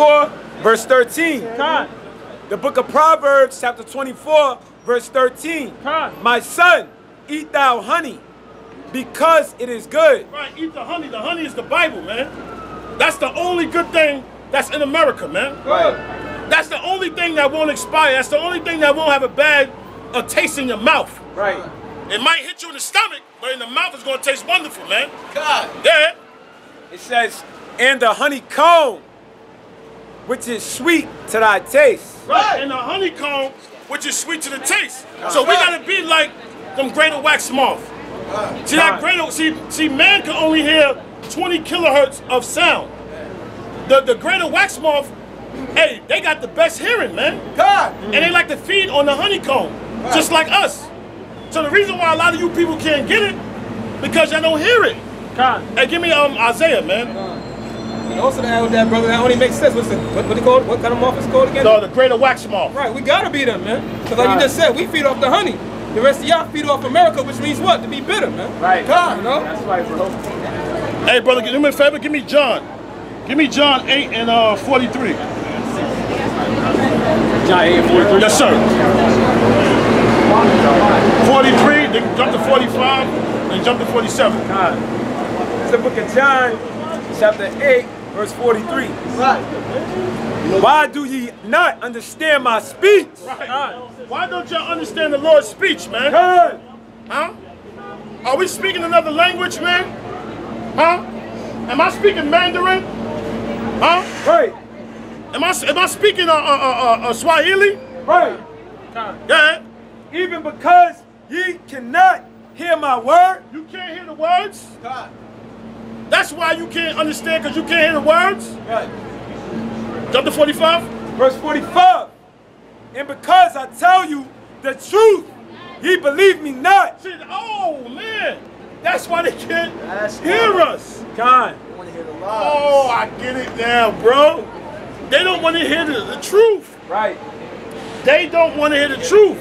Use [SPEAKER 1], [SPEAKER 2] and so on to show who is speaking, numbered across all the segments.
[SPEAKER 1] 24, verse 13.
[SPEAKER 2] Con.
[SPEAKER 1] The book of Proverbs, chapter 24, verse 13.
[SPEAKER 2] Con.
[SPEAKER 1] My son, eat thou honey, because it is good.
[SPEAKER 3] Right, eat the honey. The honey is the Bible, man. That's the only good thing that's in America, man.
[SPEAKER 1] Right.
[SPEAKER 3] That's the only thing that won't expire. That's the only thing that won't have a bad a taste in your mouth.
[SPEAKER 1] Right.
[SPEAKER 3] It might hit you in the stomach, but in the mouth it's gonna taste wonderful, man.
[SPEAKER 1] God.
[SPEAKER 3] Yeah.
[SPEAKER 1] It says, and the honeycomb, which is sweet to thy taste.
[SPEAKER 3] Right. And the honeycomb, which is sweet to the taste. So we gotta be like them greater wax moth. See that greater see see man can only hear 20 kilohertz of sound. The the greater wax moth, hey, they got the best hearing, man.
[SPEAKER 1] God.
[SPEAKER 3] And they like to feed on the honeycomb, just like us. So the reason why a lot of you people can't get it, because y'all don't hear it.
[SPEAKER 2] Con.
[SPEAKER 3] Hey, give me um Isaiah, man.
[SPEAKER 4] And also that, that brother, that only makes sense. What's the, what, what they called? What kind of moth is it called again?
[SPEAKER 3] No, the greater wax moth.
[SPEAKER 4] Right, we gotta be them, man. Because like you just said, we feed off the honey. The rest of y'all feed off America, which means what? To be bitter, man.
[SPEAKER 1] Right.
[SPEAKER 4] God, you know?
[SPEAKER 1] That's right, bro.
[SPEAKER 3] Hey, brother, do me a favor. Give me John. Give me John 8 and uh 43.
[SPEAKER 2] John 8 43.
[SPEAKER 3] Yes, sir. 43, then jump to 45, then jump to 47.
[SPEAKER 1] God. It's the book of John, chapter 8, verse 43. Why do ye not understand my speech?
[SPEAKER 3] Right. Why don't y'all understand the Lord's speech, man?
[SPEAKER 1] God.
[SPEAKER 3] Huh? Are we speaking another language, man? Huh? Am I speaking Mandarin? Huh?
[SPEAKER 1] Right.
[SPEAKER 3] Am I am I speaking uh, uh, uh, uh, Swahili?
[SPEAKER 1] Right.
[SPEAKER 3] Yeah.
[SPEAKER 1] Even because ye cannot hear my word.
[SPEAKER 3] You can't hear the words. That's why you can't understand because you can't hear the words.
[SPEAKER 1] Right.
[SPEAKER 3] Jump to 45.
[SPEAKER 1] Verse 45. And because I tell you the truth, ye believe me not.
[SPEAKER 3] See, oh man, that's why they can't
[SPEAKER 5] That's
[SPEAKER 3] hear
[SPEAKER 5] why.
[SPEAKER 3] us.
[SPEAKER 1] God.
[SPEAKER 5] I want to hear the lies.
[SPEAKER 3] Oh, I get it now, bro. They don't want to hear the, the truth.
[SPEAKER 1] Right.
[SPEAKER 3] They don't want to hear the truth.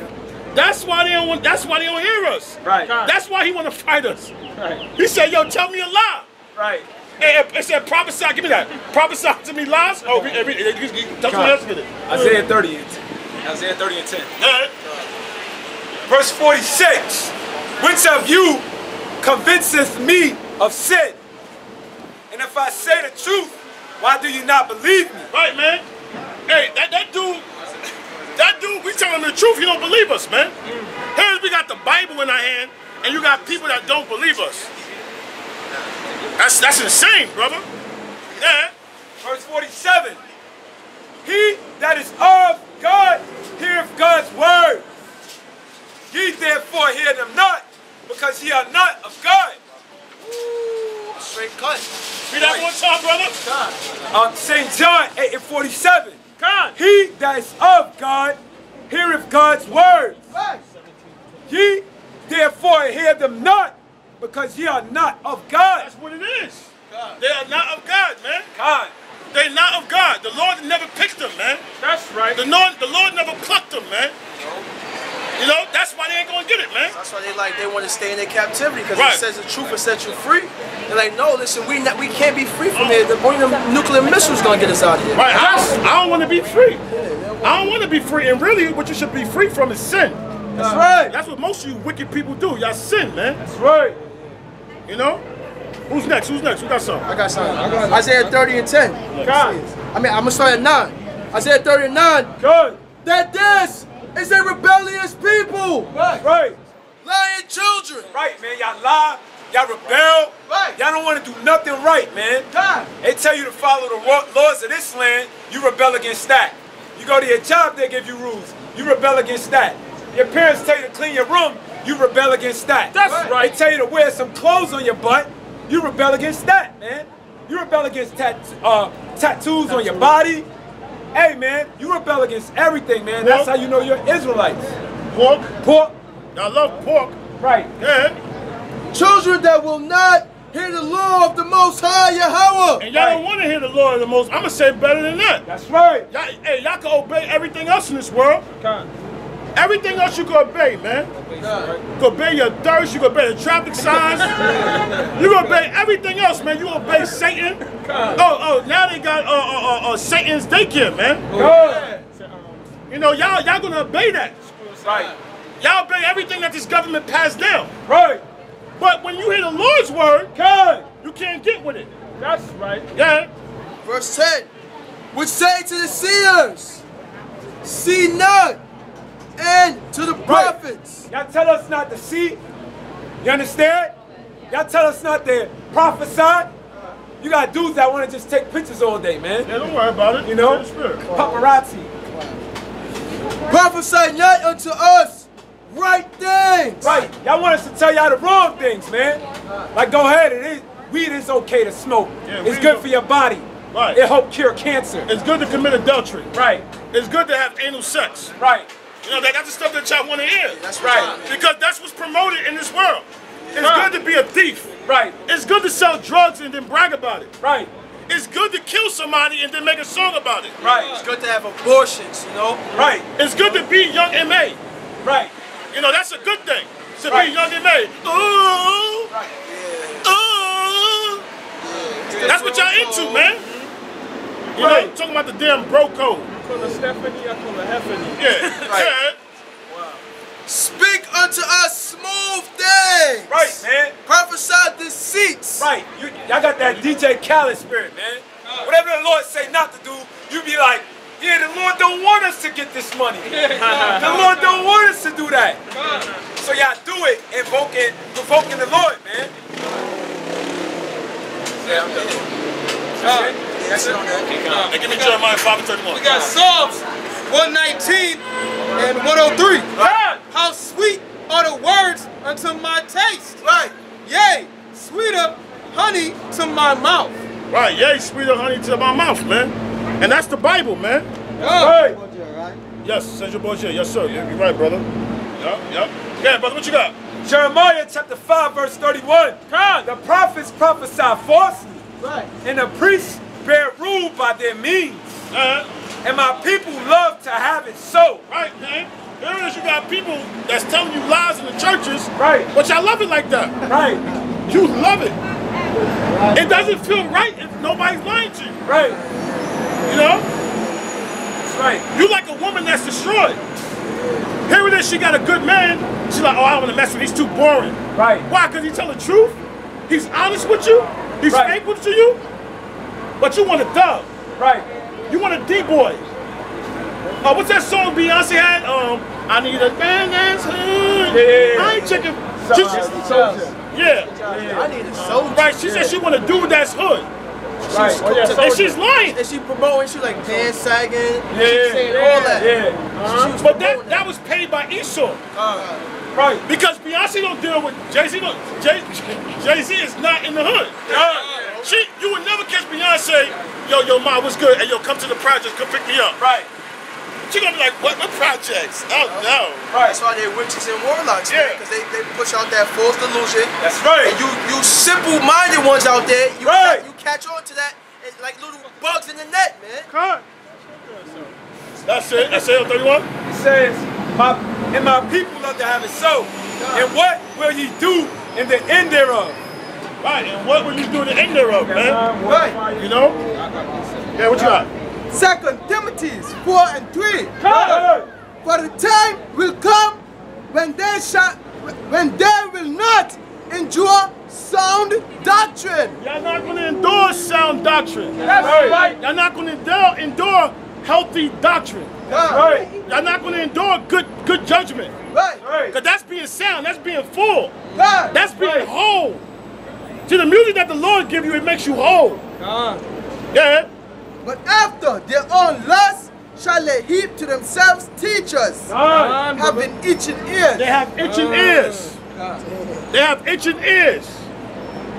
[SPEAKER 3] That's why they don't want. That's why they don't hear us.
[SPEAKER 1] Right.
[SPEAKER 3] That's why he want to fight us.
[SPEAKER 1] Right.
[SPEAKER 3] He said, "Yo, tell me a lie."
[SPEAKER 1] Right.
[SPEAKER 3] Hey, it said, "Prophesy." Give me that. Prophesy to me lies. Oh, read, read, read, read, read, tell someone else to get it.
[SPEAKER 1] Isaiah 30 and 10. Isaiah 30 and 10.
[SPEAKER 3] All right.
[SPEAKER 1] Verse 46. Which of you convinceth me of sin? And if I say the truth, why do you not believe me?
[SPEAKER 3] Right, man. Hey, that, that dude, that dude, we tell him the truth, he don't believe us, man. Here we got the Bible in our hand, and you got people that don't believe us. That's that's insane, brother. Yeah.
[SPEAKER 1] Verse 47. He that is of God heareth God's word. Ye therefore hear them not, because ye are not of God.
[SPEAKER 5] Straight cut.
[SPEAKER 3] Read that one time, brother.
[SPEAKER 1] Um, St. John 8 and 47.
[SPEAKER 3] God.
[SPEAKER 1] He that is of God heareth God's word. Ye therefore hear them not, because ye are not of God.
[SPEAKER 3] That's what it is. They are not of God, man.
[SPEAKER 1] God.
[SPEAKER 3] They're not of God. The Lord never picked them, man.
[SPEAKER 2] That's right.
[SPEAKER 3] The Lord, the Lord never plucked them, man. You know, that's why they ain't gonna get it, man.
[SPEAKER 5] That's why they like they want to stay in their captivity because
[SPEAKER 3] Right.
[SPEAKER 5] it says the truth will set you free. They're like, no, listen, we not, we can't be free from here. The oh. only them nuclear missiles gonna get us out of here.
[SPEAKER 3] Right? I don't, I don't want to be free. I don't want to be free. And really, what you should be free from is sin.
[SPEAKER 1] That's right.
[SPEAKER 3] That's what most of you wicked people do. Y'all sin, man.
[SPEAKER 1] That's right.
[SPEAKER 3] You know? Who's next? Who's next? Who got some?
[SPEAKER 5] I got something. Isaiah 30 and 10.
[SPEAKER 1] God.
[SPEAKER 5] I mean, I'm gonna start at 9. Isaiah 30 and 9.
[SPEAKER 1] God.
[SPEAKER 5] That this is a rebellious people.
[SPEAKER 1] Right. Right.
[SPEAKER 5] Lying children.
[SPEAKER 1] Right, man. Y'all lie. Y'all rebel.
[SPEAKER 5] Right.
[SPEAKER 1] Y'all don't want to do nothing right, man.
[SPEAKER 5] God.
[SPEAKER 1] They tell you to follow the laws of this land, you rebel against that. You go to your job, they give you rules. You rebel against that. Your parents tell you to clean your room, you rebel against that.
[SPEAKER 3] That's right.
[SPEAKER 1] They tell you to wear some clothes on your butt, you rebel against that, man. You rebel against tat- uh, tattoos on your body. Hey, man, you rebel against everything, man. That's how you know you're Israelites.
[SPEAKER 3] Pork.
[SPEAKER 1] Pork.
[SPEAKER 3] I love pork.
[SPEAKER 1] Right.
[SPEAKER 3] Yeah.
[SPEAKER 5] Children that will not hear the law of the Most High Yahweh.
[SPEAKER 3] And y'all don't want to hear the Lord of the most. I'm gonna say better than that.
[SPEAKER 1] That's right.
[SPEAKER 3] Y'all, hey, y'all can obey everything else in this world.
[SPEAKER 2] Con.
[SPEAKER 3] Everything else you can obey, man. You can obey your thirst, you can obey the traffic signs. you can obey everything else, man. You obey Satan. Oh, oh, now they got uh, uh, uh, uh, Satan's daycare, man. You know, y'all y'all gonna obey that.
[SPEAKER 1] Right.
[SPEAKER 3] Y'all obey everything that this government passed down.
[SPEAKER 1] Right.
[SPEAKER 3] But when you hear the Lord's word,
[SPEAKER 1] Good.
[SPEAKER 3] you can't get with it.
[SPEAKER 1] That's right.
[SPEAKER 3] Yeah.
[SPEAKER 5] Verse 10, which say to the seers, see none, and to the prophets.
[SPEAKER 1] Y'all tell us not to see. You understand? Y'all tell us not to prophesy. You got dudes that want to just take pictures all day, man.
[SPEAKER 3] Yeah, don't worry about it.
[SPEAKER 1] You know?
[SPEAKER 3] Pray the Spirit.
[SPEAKER 1] Paparazzi.
[SPEAKER 5] Prophesy not unto us right things.
[SPEAKER 1] Right. Y'all want us to tell y'all the wrong things, man. Like, go ahead. It is, weed is okay to smoke.
[SPEAKER 3] Yeah,
[SPEAKER 1] it's good for your body.
[SPEAKER 3] Right.
[SPEAKER 1] It help cure cancer.
[SPEAKER 3] It's good to commit adultery.
[SPEAKER 1] Right.
[SPEAKER 3] It's good to have anal sex.
[SPEAKER 1] Right.
[SPEAKER 3] You know, that, that's the stuff that y'all want to hear.
[SPEAKER 5] That's
[SPEAKER 1] Right.
[SPEAKER 5] right.
[SPEAKER 3] Because that's what's promoted in this world. It's
[SPEAKER 1] Right.
[SPEAKER 3] good to be a thief.
[SPEAKER 1] Right.
[SPEAKER 3] It's good to sell drugs and then brag about it.
[SPEAKER 1] Right.
[SPEAKER 3] It's good to kill somebody and then make a song about it.
[SPEAKER 1] Right.
[SPEAKER 5] It's good to have abortions, you know.
[SPEAKER 1] Right.
[SPEAKER 3] It's good to be young MA.
[SPEAKER 1] Right.
[SPEAKER 3] You know, that's a good thing. To
[SPEAKER 1] Right.
[SPEAKER 3] be young MA. Ooh.
[SPEAKER 1] Right. Yeah.
[SPEAKER 3] Ooh. Yeah. That's what y'all into, man. You know, talking about the damn bro code.
[SPEAKER 4] Call her Stephanie, I call her Heffany.
[SPEAKER 3] Yeah.
[SPEAKER 5] Right.
[SPEAKER 3] yeah.
[SPEAKER 5] Speak unto us smooth things.
[SPEAKER 1] Right, man.
[SPEAKER 5] Prophesy deceits.
[SPEAKER 1] Right. You, y'all got that DJ Khaled spirit, man. Whatever the Lord say not to do, you be like, yeah, the Lord don't want us to get this money. the Lord don't want us to do that. So y'all do it, invoking, provoking the Lord, man.
[SPEAKER 5] Yeah, I'm done. That's it on that.
[SPEAKER 3] Hey, give me Jeremiah 5 and 31.
[SPEAKER 4] We got Psalms 119 and 103.
[SPEAKER 1] God.
[SPEAKER 4] How sweet are the words unto my taste.
[SPEAKER 5] Right.
[SPEAKER 4] Yea, sweeter honey to my mouth.
[SPEAKER 3] Right, yay, sweeter honey to my mouth, man. And that's the Bible, man.
[SPEAKER 1] Hey.
[SPEAKER 3] Yes, says your boy Jay. Yes, sir. You're right, brother. Yup, yup. Yeah, brother, what you got?
[SPEAKER 1] Jeremiah chapter 5, verse 31. God, the prophets prophesy falsely,
[SPEAKER 5] Right.
[SPEAKER 1] and the priests bear rule by their means.
[SPEAKER 3] Uh,
[SPEAKER 1] And my people love to have it so.
[SPEAKER 3] right, man. Here it is, you got people that's telling you lies in the churches.
[SPEAKER 1] Right.
[SPEAKER 3] But y'all love it like that.
[SPEAKER 1] Right.
[SPEAKER 3] You love it. It doesn't feel right if nobody's lying to you.
[SPEAKER 1] Right.
[SPEAKER 3] You know?
[SPEAKER 1] That's right.
[SPEAKER 3] You like a woman that's destroyed. Here it is, she got a good man. She's like, oh, I don't want to mess with him. He's too boring.
[SPEAKER 1] Right.
[SPEAKER 3] Why? Because he tell the truth? He's honest with you? He's
[SPEAKER 1] Right.
[SPEAKER 3] faithful to you? But you want a dub.
[SPEAKER 1] Right.
[SPEAKER 3] You want a D-boy. Uh, what's that song Beyonce had? Um, I need a man that's hood.
[SPEAKER 1] Yeah.
[SPEAKER 3] I ain't checking.
[SPEAKER 1] So-
[SPEAKER 3] She-
[SPEAKER 1] Soldier.
[SPEAKER 3] yeah.
[SPEAKER 5] I need a soldier.
[SPEAKER 3] Right, she said she want a dude that's hood.
[SPEAKER 1] Right. Oh, yeah,
[SPEAKER 3] And she's lying.
[SPEAKER 5] And she promoting, she like pants sagging,
[SPEAKER 1] Yeah.
[SPEAKER 5] she saying all that.
[SPEAKER 1] Yeah.
[SPEAKER 5] She was
[SPEAKER 3] But
[SPEAKER 5] promoting
[SPEAKER 3] that, that was paid by Esau.
[SPEAKER 1] Right.
[SPEAKER 3] Because Beyonce don't deal with Jay-Z. Don't, Jay, Jay-Z is not in the hood.
[SPEAKER 1] Yeah.
[SPEAKER 3] She, you would never catch Beyonce, yo, yo, ma, what's good? And yo, come to the project, come pick me up.
[SPEAKER 1] Right.
[SPEAKER 3] She gonna be like, what, what projects? Oh, no.
[SPEAKER 1] Right.
[SPEAKER 5] That's why they're witches and warlocks,
[SPEAKER 3] Yeah.
[SPEAKER 5] Because they, they push out that false delusion.
[SPEAKER 1] That's right.
[SPEAKER 5] And you you simple-minded ones out there, you,
[SPEAKER 1] Right.
[SPEAKER 5] you catch on to that it's like little bugs in the net, man.
[SPEAKER 3] Cut. That's it. That's it, 31?
[SPEAKER 1] It says, my, and my people love to have it so. And what will ye do in the end thereof?
[SPEAKER 3] Right, and what will you do at the end thereof, man?
[SPEAKER 5] Right.
[SPEAKER 3] You know? Yeah, what you got?
[SPEAKER 2] Second Timothy's 4 and 3.
[SPEAKER 1] Hey.
[SPEAKER 2] For the time will come when they shall when they will not endure sound doctrine.
[SPEAKER 3] Y'all not gonna endure sound doctrine.
[SPEAKER 1] That's right.
[SPEAKER 3] Y'all not gonna endure, endure healthy doctrine.
[SPEAKER 1] That's Right.
[SPEAKER 3] Y'all not gonna endure good good judgment.
[SPEAKER 2] Right.
[SPEAKER 1] Right.
[SPEAKER 3] Cause that's being sound, that's being full.
[SPEAKER 2] Right.
[SPEAKER 3] That's being whole. See the music that the Lord give you, it makes you whole.
[SPEAKER 4] God.
[SPEAKER 3] Yeah.
[SPEAKER 2] But after their own lust shall they heap to themselves teachers,
[SPEAKER 1] Right.
[SPEAKER 2] having itching ears.
[SPEAKER 3] They have itching ears. They have itching ears.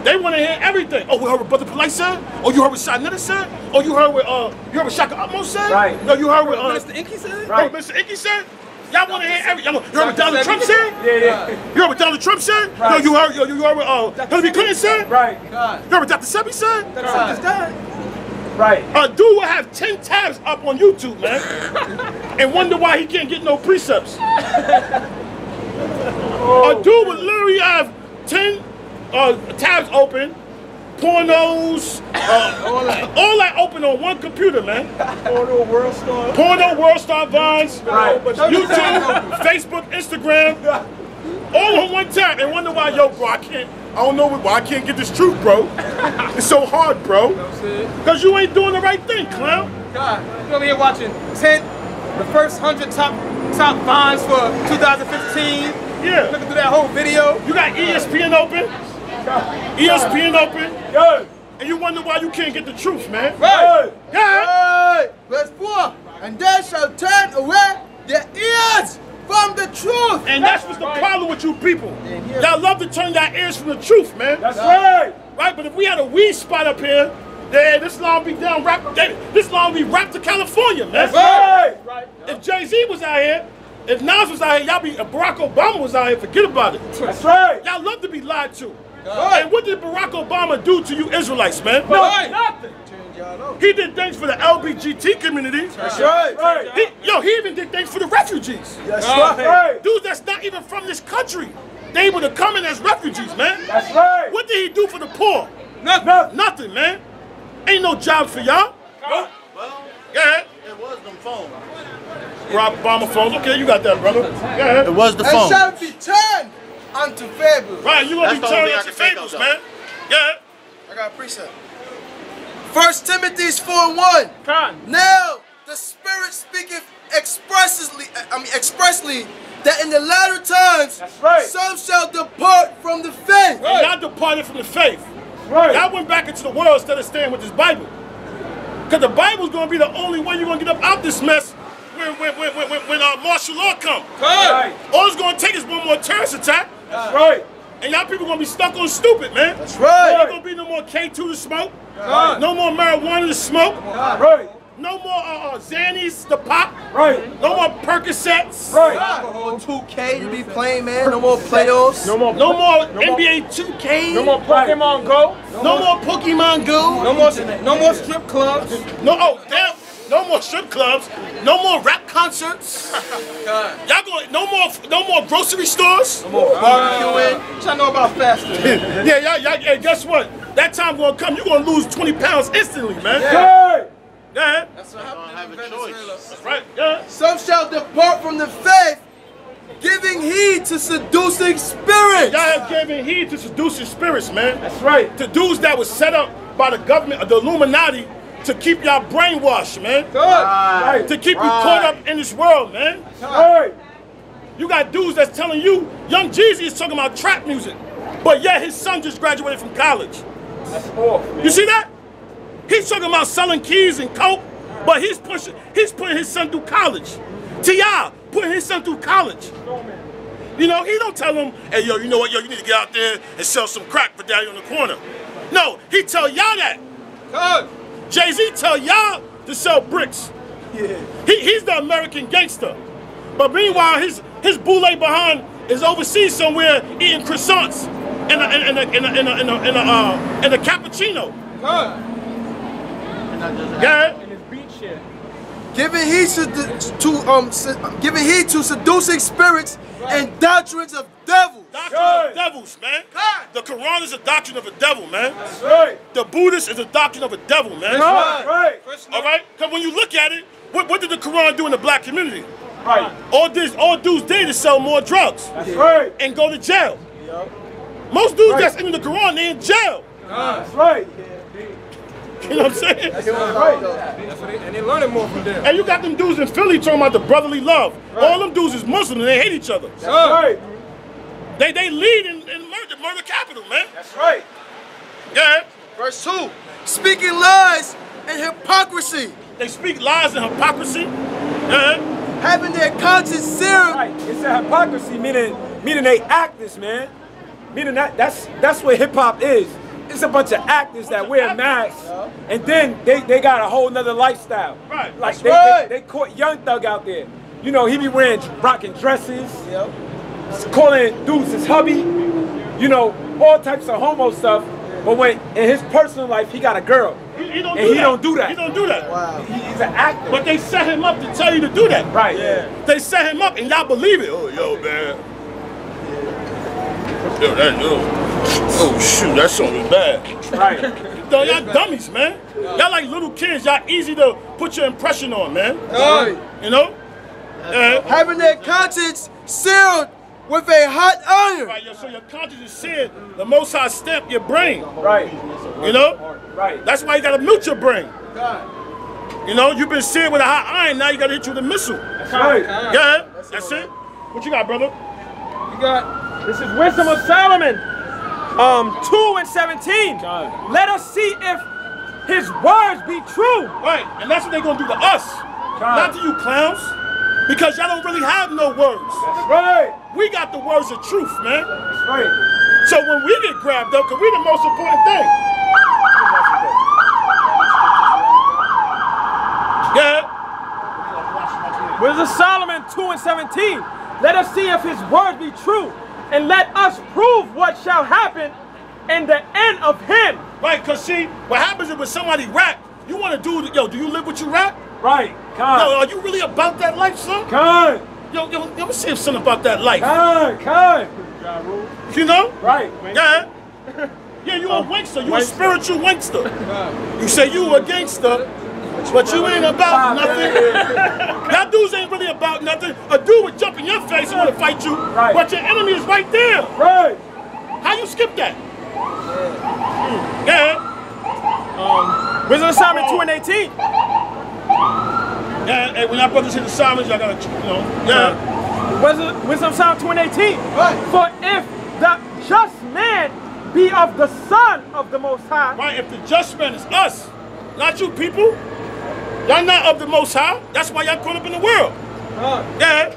[SPEAKER 3] They want to hear everything. Oh, we heard what Brother Polite said. Oh, you heard what Shot Netta said. Oh, you heard what uh, you heard what Shaka Utmost said.
[SPEAKER 1] Right.
[SPEAKER 3] No, you heard what uh,
[SPEAKER 4] Mr. Inky said?
[SPEAKER 1] Right.
[SPEAKER 3] oh, Mr. Icky said. Y'all want to hear every. Y'all, you heard what Donald Trump said.
[SPEAKER 1] Yeah, yeah.
[SPEAKER 3] You heard what Donald Trump said.
[SPEAKER 1] Right.
[SPEAKER 3] No, you heard. Yo, you heard what uh, Hillary Clinton said.
[SPEAKER 1] Right.
[SPEAKER 3] You heard what Dr. Sebi said.
[SPEAKER 4] That's died.
[SPEAKER 1] Right.
[SPEAKER 3] A dude will have 10 tabs up on YouTube, man, and wonder why he can't get no precepts. A dude would literally have 10 uh, tabs open, pornos, uh, all, that. open on one computer, man.
[SPEAKER 6] Porno World Star.
[SPEAKER 3] Porno, World Star Vines,
[SPEAKER 1] Right.
[SPEAKER 3] YouTube, Facebook, Instagram, all on one tab, and wonder why, yo, bro, I can't. I don't know why I can't get this truth, bro. It's so hard, bro. Cause you ain't doing the right thing, clown.
[SPEAKER 6] God, you over here watching 10, the first 100 top top vines for 2015.
[SPEAKER 3] Yeah.
[SPEAKER 6] Looking through that whole video.
[SPEAKER 3] You got ESPN open, ESPN open,
[SPEAKER 1] Yo,
[SPEAKER 3] and you wonder why you can't get the truth, man.
[SPEAKER 6] Right.
[SPEAKER 3] Yeah.
[SPEAKER 5] Hey, verse 4. And they shall turn away their ears from the truth.
[SPEAKER 3] And that's what's the problem with you people. Y'all love to turn your ears from the truth, man.
[SPEAKER 1] that's right.
[SPEAKER 3] Right? But if we had a weed spot up here, then this lawn be down rap. This lawn be wrapped to California, man.
[SPEAKER 1] That's right.
[SPEAKER 3] If Jay Z was out here, if Nas was out here, y'all be. If Barack Obama was out here, forget about it.
[SPEAKER 1] That's right.
[SPEAKER 3] Y'all love to be lied to. And what did Barack Obama do to you Israelites, man?
[SPEAKER 1] No,
[SPEAKER 6] Right.
[SPEAKER 1] nothing.
[SPEAKER 3] He did things for the LBGT community.
[SPEAKER 1] That's right. Right.
[SPEAKER 3] He, yo, he even did things for the refugees.
[SPEAKER 1] That's right.
[SPEAKER 3] Dudes that's not even from this country. They able to come in as refugees, man.
[SPEAKER 1] That's right.
[SPEAKER 3] What did he do for the poor?
[SPEAKER 6] Nothing.
[SPEAKER 1] Nothing.
[SPEAKER 3] Nothing, man. Ain't no jobs for y'all.
[SPEAKER 1] Nope.
[SPEAKER 7] Well,
[SPEAKER 3] Go ahead.
[SPEAKER 7] it was them phones.
[SPEAKER 3] Rob Obama phones. Okay, you got that, brother. Go ahead.
[SPEAKER 7] It was the
[SPEAKER 5] And
[SPEAKER 7] phone.
[SPEAKER 5] shall be turned unto fable.
[SPEAKER 3] Right, you gonna
[SPEAKER 7] That's
[SPEAKER 3] be
[SPEAKER 7] the only
[SPEAKER 3] turned
[SPEAKER 7] thing
[SPEAKER 3] into
[SPEAKER 7] can
[SPEAKER 3] fables, man. Yeah.
[SPEAKER 5] I got a precept. First Timothy 4 1.
[SPEAKER 6] Con.
[SPEAKER 5] Now the Spirit speaketh expressly, I mean expressly, that in the latter times
[SPEAKER 1] That's right.
[SPEAKER 5] some shall depart from the faith.
[SPEAKER 3] And y'all departed from the faith.
[SPEAKER 1] Right.
[SPEAKER 3] Y'all went back into the world instead of staying with this Bible. Because the Bible's gonna be the only way you're gonna get up out this mess when when when when, when, when uh, martial law come.
[SPEAKER 1] Right.
[SPEAKER 3] All it's gonna take is one more terrorist attack,
[SPEAKER 1] That's right.
[SPEAKER 3] and y'all people gonna be stuck on stupid, man.
[SPEAKER 5] That's right.
[SPEAKER 3] Ain't gonna be no more K2 to smoke.
[SPEAKER 6] Con.
[SPEAKER 3] No more marijuana to smoke.
[SPEAKER 1] Right.
[SPEAKER 3] No more uh, uh, Xannies to pop.
[SPEAKER 1] Right.
[SPEAKER 3] No more Percocets.
[SPEAKER 1] Right.
[SPEAKER 5] Alcohol 2K to be playing, man. No more playoffs.
[SPEAKER 6] No more.
[SPEAKER 3] No more
[SPEAKER 6] more-
[SPEAKER 3] NBA 2K.
[SPEAKER 6] No more Pokemon Go.
[SPEAKER 3] No more Pokemon Go.
[SPEAKER 6] No more. No more strip clubs.
[SPEAKER 3] No, oh damn. No more strip clubs. No more rap concerts. Y'all going no more no more grocery stores.
[SPEAKER 5] No more barbecuing.
[SPEAKER 6] What y'all know about fasting?
[SPEAKER 3] yeah, y'all, y'all, hey, guess what? That time gonna come, you're gonna lose 20 pounds instantly, man.
[SPEAKER 1] Right.
[SPEAKER 3] Go ahead.
[SPEAKER 5] That's what
[SPEAKER 7] Don't
[SPEAKER 5] happened
[SPEAKER 7] have
[SPEAKER 5] in
[SPEAKER 7] a choice.
[SPEAKER 5] Venezuela.
[SPEAKER 3] Right, yeah.
[SPEAKER 5] Some shall depart from the faith, giving heed to seducing spirits.
[SPEAKER 3] Y'all have given heed to seducing spirits, man.
[SPEAKER 1] That's right.
[SPEAKER 3] To dudes that was set up by the government, the Illuminati, to keep y'all brainwashed, man.
[SPEAKER 6] Good.
[SPEAKER 1] Right.
[SPEAKER 3] To keep you caught up in this world, man.
[SPEAKER 1] Right.
[SPEAKER 3] You got dudes that's telling you, Young Jeezy is talking about trap music, but yeah, his son just graduated from college.
[SPEAKER 1] That's off. Man.
[SPEAKER 3] You see that? He's talking about selling keys and coke, but he's pushing, he's putting his son through college. T.I. putting his son through college. You know, he don't tell him, hey, yo, you know what, yo, you need to get out there and sell some crack for daddy on the corner. No, he tell y'all that.
[SPEAKER 6] Good.
[SPEAKER 3] Jay-Z tell y'all to sell bricks.
[SPEAKER 1] Yeah.
[SPEAKER 3] He, he's the American gangster. But meanwhile, his his boule behind is overseas somewhere eating croissants and a in a in a in a in a, in a, uh, in a cappuccino.
[SPEAKER 6] Good.
[SPEAKER 7] And
[SPEAKER 3] Yeah.
[SPEAKER 6] In his beach shit.
[SPEAKER 5] Giving heed to, to um, se- giving heed to seducing spirits and doctrines of devils.
[SPEAKER 3] Doctrine
[SPEAKER 1] Right.
[SPEAKER 3] of devils, man.
[SPEAKER 5] Right.
[SPEAKER 3] The Quran is a doctrine of a devil, man.
[SPEAKER 1] That's right.
[SPEAKER 3] The Buddhist is a doctrine of a devil, man.
[SPEAKER 1] Right. Right.
[SPEAKER 3] All right? Because when you look at it, what, what did the Quran do in the black community?
[SPEAKER 1] Right.
[SPEAKER 3] All this, all dudes did is sell more drugs
[SPEAKER 1] That's right.
[SPEAKER 3] and go to jail. Yep. Most dudes
[SPEAKER 1] Right.
[SPEAKER 3] that's in the Quran, they in jail.
[SPEAKER 1] That's right.
[SPEAKER 3] You know what I'm saying?
[SPEAKER 1] That's right.
[SPEAKER 6] That's what they, and they learning more from them.
[SPEAKER 3] And you got them dudes in Philly talking about the brotherly love. All them dudes is Muslim and they hate each other.
[SPEAKER 1] That's right.
[SPEAKER 3] They they lead in, in murder, murder capital, man.
[SPEAKER 1] That's right.
[SPEAKER 3] Yeah.
[SPEAKER 5] Verse 2. Speaking lies and hypocrisy,
[SPEAKER 3] They speak lies and hypocrisy. Yeah.
[SPEAKER 5] having their conscience seared.
[SPEAKER 1] Right. It's a hypocrisy, meaning meaning they actors, man. Meaning that that's that's what hip hop is. It's a bunch of actors that wear masks, and then they, they got a whole nother lifestyle.
[SPEAKER 3] Right.
[SPEAKER 1] Like
[SPEAKER 3] That's
[SPEAKER 1] they,
[SPEAKER 5] right.
[SPEAKER 1] they, they caught Young Thug out there. You know, he be wearing rocking dresses, calling dudes his hubby, you know, all types of homo stuff. But when in his personal life he got a girl,
[SPEAKER 3] He, he don't
[SPEAKER 1] And
[SPEAKER 3] do
[SPEAKER 1] he
[SPEAKER 3] that.
[SPEAKER 1] don't do that.
[SPEAKER 3] He don't do that.
[SPEAKER 5] Wow.
[SPEAKER 1] He- he's an actor.
[SPEAKER 3] But they set him up to tell you to do that.
[SPEAKER 1] right. Yeah.
[SPEAKER 3] They set him up and y'all believe it. Oh, yo, man. Yo, that, yo. Oh, shoot, that song is bad.
[SPEAKER 1] Right.
[SPEAKER 3] Yo, y'all dummies, man. Y'all like little kids. Y'all easy to put your impression on, man.
[SPEAKER 5] Right.
[SPEAKER 3] You know? Uh,
[SPEAKER 5] Having their conscience sealed with a hot iron.
[SPEAKER 3] right, so your conscience is seared. The Most High stamp your brain.
[SPEAKER 1] Right.
[SPEAKER 3] You know?
[SPEAKER 1] Right.
[SPEAKER 3] That's why you gotta mute your brain. God. You know, you've been seared with a hot iron, now you gotta hit you with a missile.
[SPEAKER 1] That's right.
[SPEAKER 3] Yeah, that's it. What you got, brother?
[SPEAKER 4] You got this is Wisdom of Solomon, um, two and seventeen.
[SPEAKER 1] God.
[SPEAKER 4] Let us see if his words be true.
[SPEAKER 3] Right, and that's what they're gonna do to us. Not to you clowns. Because y'all don't really have no words.
[SPEAKER 1] That's right.
[SPEAKER 3] We got the words of truth, man.
[SPEAKER 1] That's right.
[SPEAKER 3] So when we get grabbed up, because we the most important thing. Yeah.
[SPEAKER 4] Wisdom the Solomon two and seventeen. Let us see if his words be true, and let us prove what shall happen in the end of him.
[SPEAKER 3] Right, because see, what happens is when somebody rap, you want to do, yo, do you live what you rap?
[SPEAKER 1] Right.
[SPEAKER 3] Yo, are you really about that life, son?
[SPEAKER 1] Con.
[SPEAKER 3] Yo, yo, yo, let me see something about that life.
[SPEAKER 1] Con, con.
[SPEAKER 3] You know?
[SPEAKER 1] Right.
[SPEAKER 3] Yeah. Yeah, you a wankster. You a spiritual wankster. You say you a gangster, but you ain't about nothing. That dudes ain't really about nothing. A dude would jump in your face and want to fight you, but your enemy is right there.
[SPEAKER 1] Right.
[SPEAKER 3] How you skip that? Yeah.
[SPEAKER 4] Um, Wizard of Simon 2 and 18.
[SPEAKER 3] And, and when y'all publishing the sirens, I gotta, you know, yeah.
[SPEAKER 4] Wisdom Wisdom Psalm 218.
[SPEAKER 5] Right.
[SPEAKER 4] For if the just man be of the Son of the Most High.
[SPEAKER 3] Right, if the just man is us, not you people. Y'all not of the Most High. That's why y'all caught up in the world. Right. Yeah.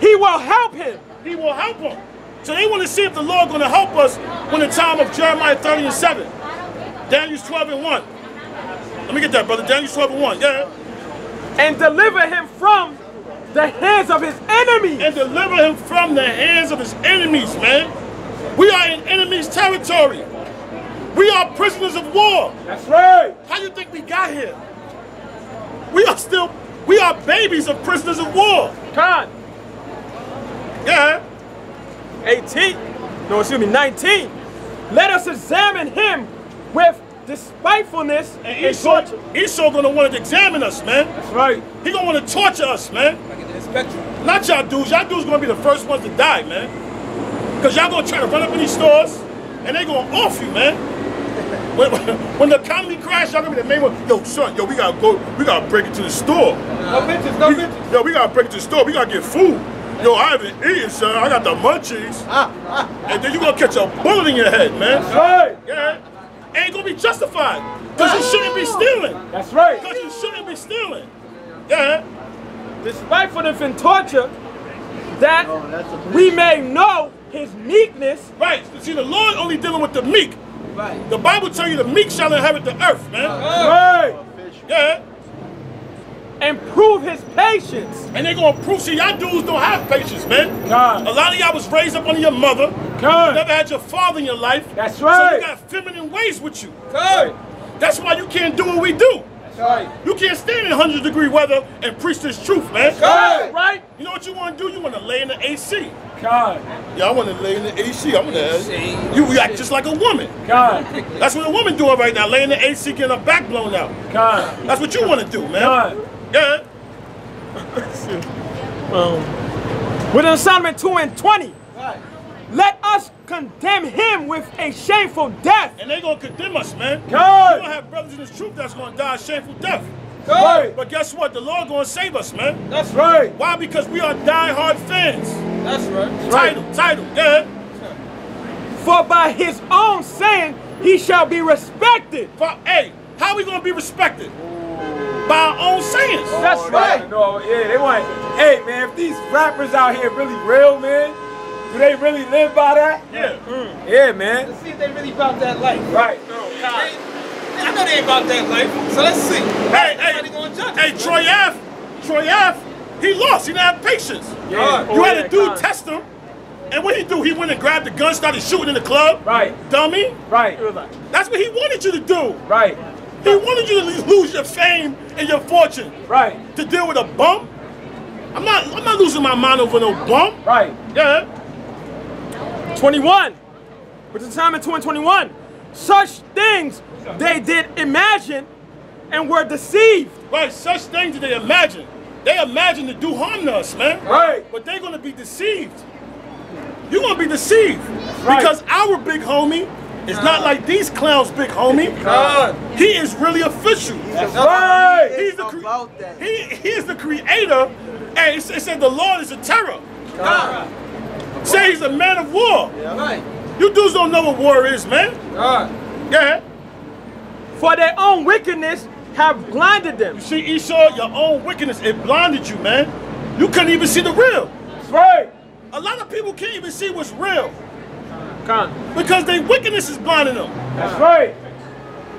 [SPEAKER 4] He will help him.
[SPEAKER 3] He will help him. So they want to see if the Lord going to help us when the time of Jeremiah 30 and 7. Daniel 12 and 1. Let me get that, brother. Daniel 12 and 1. Yeah
[SPEAKER 4] and deliver him from the hands of his enemies.
[SPEAKER 3] And deliver him from the hands of his enemies, man. We are in enemy's territory. We are prisoners of war.
[SPEAKER 1] That's right.
[SPEAKER 3] How do you think we got here? We are still, we are babies of prisoners of war.
[SPEAKER 4] Con,
[SPEAKER 3] Yeah.
[SPEAKER 4] 18, no, excuse me, 19. Let us examine him with despitefulness
[SPEAKER 3] And
[SPEAKER 4] and
[SPEAKER 3] Esau,
[SPEAKER 4] torture.
[SPEAKER 3] Esau gonna want to examine us, man.
[SPEAKER 1] That's right.
[SPEAKER 3] He gonna want to torture us, man. Not y'all dudes. Y'all dudes gonna be the first ones to die, man. Cause y'all gonna try to run up in these stores and they gonna off you, man. When, when the economy crash, y'all gonna be the main one. Yo, son, yo, we gotta go. We gotta break into the store.
[SPEAKER 4] No bitches, no
[SPEAKER 3] We-
[SPEAKER 4] bitches.
[SPEAKER 3] yo, we gotta break into the store. We gotta get food. Yo, I haven't eaten, son. I got the munchies. and then you gonna catch a bullet in your head, man.
[SPEAKER 1] That's right.
[SPEAKER 3] Yeah. Ain't gonna be justified. Cause you shouldn't be stealing.
[SPEAKER 1] That's right.
[SPEAKER 3] Cause you shouldn't be stealing. Yeah.
[SPEAKER 4] Despitefulness and torture, that we may know his meekness
[SPEAKER 3] Right. See, the Lord only dealing with the meek.
[SPEAKER 5] Right.
[SPEAKER 3] The Bible tell you the meek shall inherit the earth, man.
[SPEAKER 1] Right.
[SPEAKER 3] Yeah.
[SPEAKER 4] And prove his patience.
[SPEAKER 3] And they gonna prove, see, y'all dudes don't have patience, man.
[SPEAKER 1] God.
[SPEAKER 3] A lot of y'all was raised up under your mother.
[SPEAKER 1] God.
[SPEAKER 3] Never had your father in your life.
[SPEAKER 1] That's right.
[SPEAKER 3] So you got feminine ways with you.
[SPEAKER 1] God.
[SPEAKER 3] That's why you can't do what we do.
[SPEAKER 1] That's right.
[SPEAKER 3] You can't stand in 100 degree weather and preach this truth, man.
[SPEAKER 1] God.
[SPEAKER 4] Right?
[SPEAKER 3] You know what you want to do? You want to lay in the AC.
[SPEAKER 1] God.
[SPEAKER 3] Yeah, I want to lay in the AC. I'm gonna. You react just like a woman.
[SPEAKER 1] God.
[SPEAKER 3] That's what a woman doing right now, laying in the AC, getting her back blown out.
[SPEAKER 1] God.
[SPEAKER 3] That's what you want to do, man.
[SPEAKER 1] God.
[SPEAKER 3] Yeah.
[SPEAKER 4] Within Solomon 2 and 20. Let us condemn him with a shameful death.
[SPEAKER 3] And they gonna condemn us, man.
[SPEAKER 1] God.
[SPEAKER 3] We gonna have brothers in this troop that's gonna die a shameful death.
[SPEAKER 1] Right.
[SPEAKER 3] But guess what? The Lord gonna save us, man.
[SPEAKER 1] That's right.
[SPEAKER 3] Why? Because we are die-hard fans.
[SPEAKER 1] That's right.
[SPEAKER 3] Title, title, yeah.
[SPEAKER 4] For by his own saying he shall be respected.
[SPEAKER 3] But, hey, how we gonna be respected? By our own sayings.
[SPEAKER 4] That's
[SPEAKER 1] Oh,
[SPEAKER 4] right.
[SPEAKER 1] No, yeah, they want. Hey, man, if these rappers out here really real, man, do they really live by that?
[SPEAKER 3] Yeah. Mm.
[SPEAKER 1] Yeah, man.
[SPEAKER 4] Let's see if they really about that life.
[SPEAKER 1] Right.
[SPEAKER 4] no I know they ain't about that life. So let's see.
[SPEAKER 3] Hey, hey,
[SPEAKER 4] gonna judge
[SPEAKER 3] hey, Troy Ave, Troy Ave, he lost. He didn't have patience.
[SPEAKER 1] Yeah.
[SPEAKER 3] Uh, you
[SPEAKER 1] Oh,
[SPEAKER 3] had
[SPEAKER 1] yeah,
[SPEAKER 3] a dude
[SPEAKER 1] God.
[SPEAKER 3] test him, and what he do? He went and grabbed the gun, started shooting in the club.
[SPEAKER 1] Right.
[SPEAKER 3] Dummy.
[SPEAKER 1] Right.
[SPEAKER 3] That's what he wanted you to do.
[SPEAKER 1] Right.
[SPEAKER 3] He wanted you to lose your fame and your fortune
[SPEAKER 4] Right.
[SPEAKER 3] to deal with a bump. I'm not. I'm not losing my mind over no bump.
[SPEAKER 4] Right.
[SPEAKER 3] Yeah.
[SPEAKER 4] 21. Which is time in 2021. Such things they did imagine and were deceived.
[SPEAKER 3] Right. Such things that they imagine. They imagine to do harm to us, man.
[SPEAKER 4] Right.
[SPEAKER 3] But they're gonna be deceived. You're gonna be deceived
[SPEAKER 4] Right.
[SPEAKER 3] because our big homie is not like these clowns' big homie. He is really official.
[SPEAKER 4] That's Right.
[SPEAKER 3] He's the cre- he, he is the creator, and it, said the Lord is a terror. God. Say he's a man of war.
[SPEAKER 5] Right.
[SPEAKER 3] You dudes don't know what war is, man. Yeah.
[SPEAKER 4] For their own wickedness have blinded them.
[SPEAKER 3] You see, Esau, your own wickedness, it blinded you, man. You couldn't even see the real.
[SPEAKER 4] That's right.
[SPEAKER 3] A lot of people can't even see what's real
[SPEAKER 4] Con.
[SPEAKER 3] because their wickedness is blinding them.
[SPEAKER 4] That's right.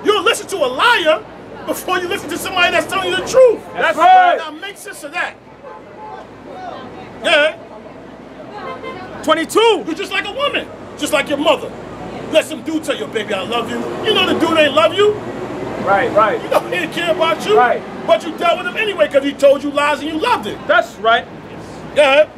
[SPEAKER 3] You'll listen to a liar before you listen to somebody that's telling you the truth.
[SPEAKER 4] That's right.
[SPEAKER 3] Now make sense of that. Yeah.
[SPEAKER 4] 22.
[SPEAKER 3] You're just like a woman, just like your mother. Let some dude tell your baby I love you. You know the dude ain't love you.
[SPEAKER 4] Right, right.
[SPEAKER 3] You know he didn't care about you.
[SPEAKER 4] Right.
[SPEAKER 3] But you dealt with him anyway because he told you lies and you loved it.
[SPEAKER 4] That's right.
[SPEAKER 3] Yeah.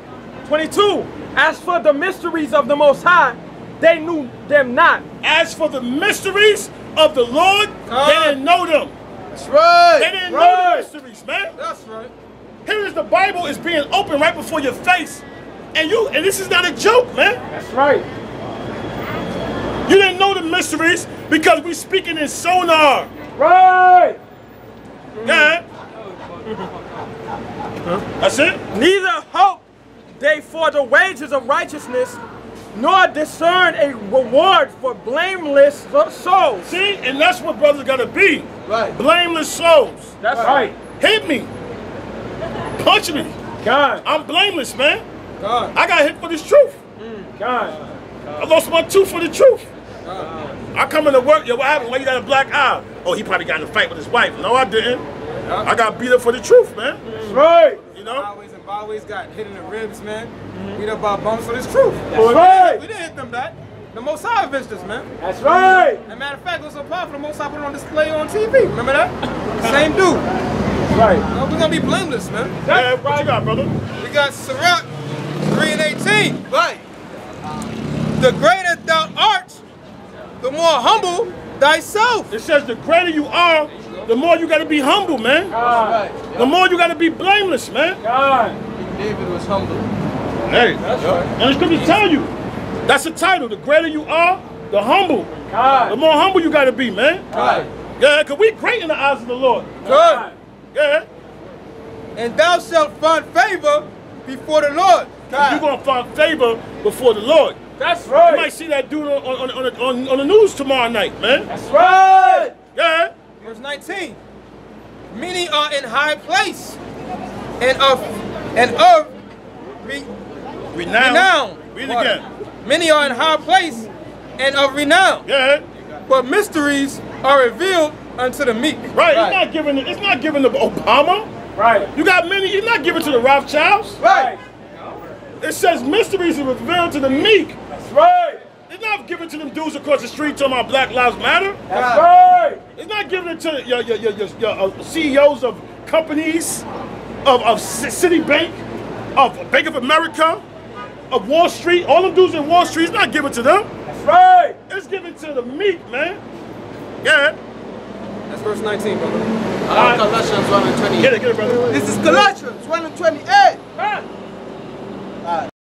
[SPEAKER 4] 22. As for the mysteries of the Most High, they knew them not.
[SPEAKER 3] As for the mysteries of the Lord,
[SPEAKER 4] Uh.
[SPEAKER 3] they didn't know them.
[SPEAKER 5] That's right.
[SPEAKER 3] They didn't know
[SPEAKER 4] Right.
[SPEAKER 3] the mysteries, man.
[SPEAKER 5] That's right.
[SPEAKER 3] Here is the Bible is being open right before your face. And you and this is not a joke, man.
[SPEAKER 4] That's right.
[SPEAKER 3] You didn't know the mysteries because we're speaking in sonar.
[SPEAKER 4] Right.
[SPEAKER 3] Yeah. Huh? That's it?
[SPEAKER 4] Neither hope they for the wages of righteousness, nor discern a reward for blameless souls.
[SPEAKER 3] See? And that's what brothers gotta be.
[SPEAKER 5] Right.
[SPEAKER 3] Blameless souls.
[SPEAKER 4] That's right.
[SPEAKER 3] Hit me. Punch me.
[SPEAKER 4] God,
[SPEAKER 3] I'm blameless, man.
[SPEAKER 4] God,
[SPEAKER 3] I got hit for this truth. Mm.
[SPEAKER 4] God.
[SPEAKER 3] I lost my tooth for the truth. God. I come into work, yo, what happened? Why you got a black eye? Oh, he probably got in a fight with his wife. No, I didn't. I got beat up for the truth, man.
[SPEAKER 4] That's right.
[SPEAKER 3] You know?
[SPEAKER 6] Always and always got hit in the ribs, man. Beat up by bumps for this truth.
[SPEAKER 4] That's right.
[SPEAKER 6] We didn't hit them back. The Most High avenged us, man.
[SPEAKER 4] That's right.
[SPEAKER 6] As a matter of fact, it was so powerful, the Most High put it on display on TV. Remember that? Same dude.
[SPEAKER 4] Right.
[SPEAKER 6] Uh, We're gonna be blameless, man.
[SPEAKER 3] Yeah, what you got, brother?
[SPEAKER 6] We got Sirach 3 and 18.
[SPEAKER 5] Right.
[SPEAKER 6] The greater thou art, the more humble thyself.
[SPEAKER 3] It says the greater you are, the more you gotta be humble, man.
[SPEAKER 4] God,
[SPEAKER 5] Right.
[SPEAKER 3] The more you gotta be blameless, man.
[SPEAKER 4] God.
[SPEAKER 5] David was humble.
[SPEAKER 3] Hey, that's right. and the scriptures tell you. That's the title. The greater you are, the humble.
[SPEAKER 4] God.
[SPEAKER 3] The more humble you gotta be, man.
[SPEAKER 5] Right.
[SPEAKER 3] Yeah, cause we great in the eyes of the Lord.
[SPEAKER 6] Good.
[SPEAKER 3] Yeah.
[SPEAKER 6] And thou shalt find favor before the Lord.
[SPEAKER 3] You're gonna find favor before the Lord.
[SPEAKER 4] That's right.
[SPEAKER 3] You might see that dude on, on, on, the- on, on the news tomorrow night, man.
[SPEAKER 4] That's right.
[SPEAKER 3] Yeah.
[SPEAKER 6] Verse 19. Many are in high place and of and of re,
[SPEAKER 3] Renown.
[SPEAKER 6] renown.
[SPEAKER 3] Read again.
[SPEAKER 6] Many are in high place and of renown.
[SPEAKER 3] Yeah.
[SPEAKER 6] But mysteries are revealed unto the meek.
[SPEAKER 3] Right.
[SPEAKER 5] Right.
[SPEAKER 3] It's not giving. It's not giving to Obama.
[SPEAKER 4] Right.
[SPEAKER 3] You got many. You're not giving to the Rothschilds.
[SPEAKER 4] Right.
[SPEAKER 3] It says mysteries are revealed to the meek.
[SPEAKER 4] That's right.
[SPEAKER 3] It's not giving to them dudes across the street talking about Black Lives Matter.
[SPEAKER 4] That's right.
[SPEAKER 3] It's not giving it to your, your, your, your, your uh, CEOs of companies, of, of Citibank, of Bank of America, of Wall Street. All them dudes in Wall Street, it's not giving to them.
[SPEAKER 4] That's right.
[SPEAKER 3] It's given to the meek, man. Yeah.
[SPEAKER 6] That's verse 19, brother.
[SPEAKER 5] Uh, Colossians 1 and 20.
[SPEAKER 3] Get it, get it, brother.
[SPEAKER 2] This is Colossians 1 and 28.
[SPEAKER 4] God.